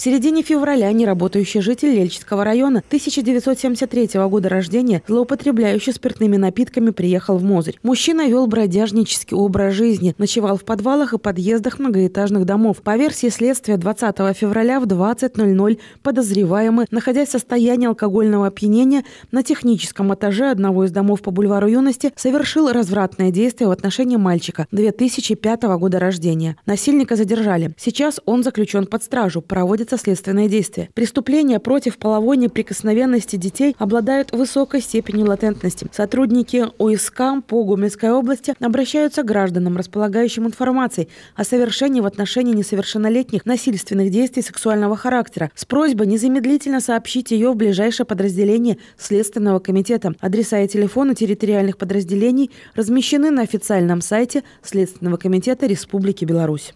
В середине февраля неработающий житель Лельчинского района 1973 года рождения, злоупотребляющий спиртными напитками, приехал в Мозырь. Мужчина вел бродяжнический образ жизни, ночевал в подвалах и подъездах многоэтажных домов. По версии следствия, 20 февраля в 20.00 подозреваемый, находясь в состоянии алкогольного опьянения, на техническом этаже одного из домов по бульвару юности совершил развратное действие в отношении мальчика 2005 года рождения. Насильника задержали. Сейчас он заключен под стражу, проводятся следственные действия. Преступления против половой неприкосновенности детей обладают высокой степенью латентности. Сотрудники ОИСК по Гомельской области обращаются к гражданам, располагающим информацией о совершении в отношении несовершеннолетних насильственных действий сексуального характера с просьбой незамедлительно сообщить ее в ближайшее подразделение Следственного комитета. Адреса и телефоны территориальных подразделений размещены на официальном сайте Следственного комитета Республики Беларусь.